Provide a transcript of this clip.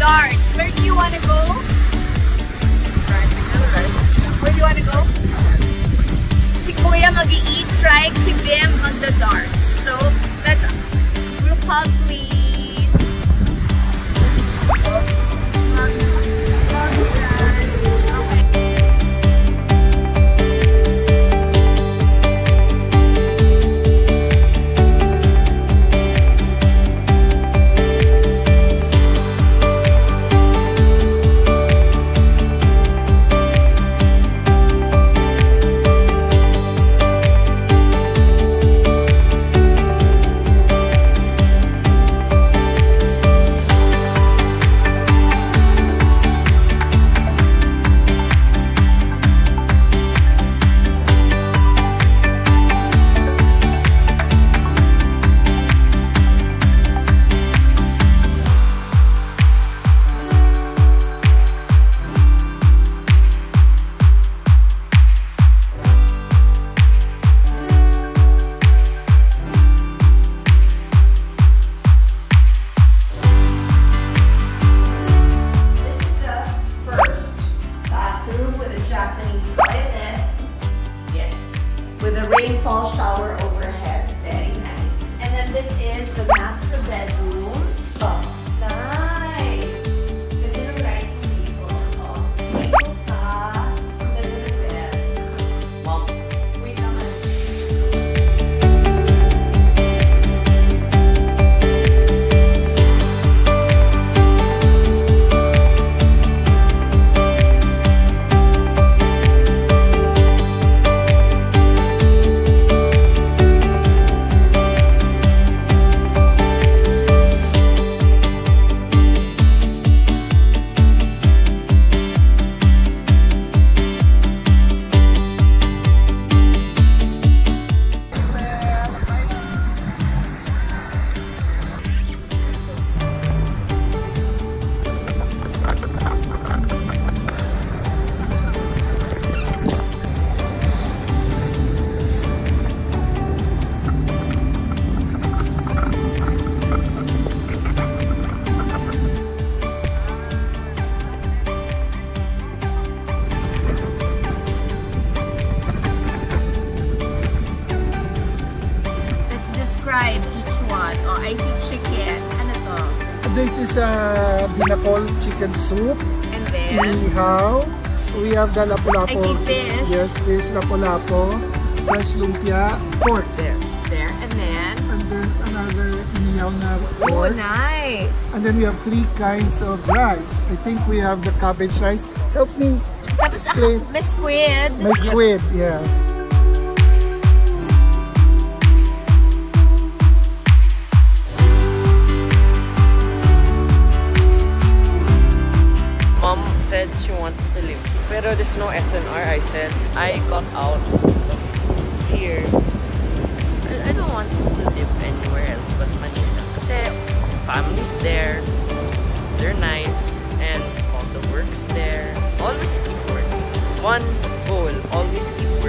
darts. Where do you want to go? Where do you want to go? Si Kuya mag eat trike si Bim on the darts. So, let's group hug please. Shower overhead. Very nice. And then this is the master describe each one. Oh, I see chicken. Ano to? This is a binakol chicken soup. And then, Inihaw. We have the lapu-lapu. I see fish. Yes, fish lapu-lapu. Fresh lumpia. Pork. there, there, and then, And then another inihaw na oh, pork. nice. And then we have three kinds of rice. I think we have the cabbage rice. Help me. Tapos, ah, Okay. may squid. My squid. Yeah. Pero there's no S&R. I said, I got out here. I, I don't want to live anywhere else but Manila. Kasi family's there. They're nice. And all the work's there. Always keep working. One goal, always keep.